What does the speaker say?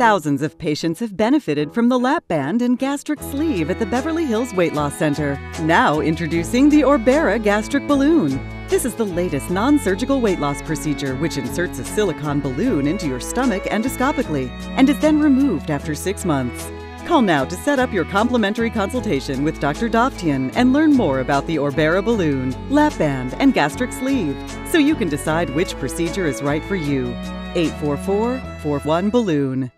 Thousands of patients have benefited from the lap band and gastric sleeve at the Beverly Hills Weight Loss Center. Now introducing the Orbera gastric balloon. This is the latest non surgical weight loss procedure, which inserts a silicone balloon into your stomach endoscopically and is then removed after six months. Call now to set up your complimentary consultation with Dr. Davtyan and learn more about the Orbera balloon, lap band, and gastric sleeve so you can decide which procedure is right for you. 844 41 Balloon.